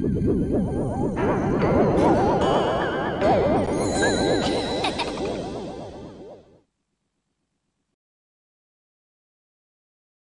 Ah!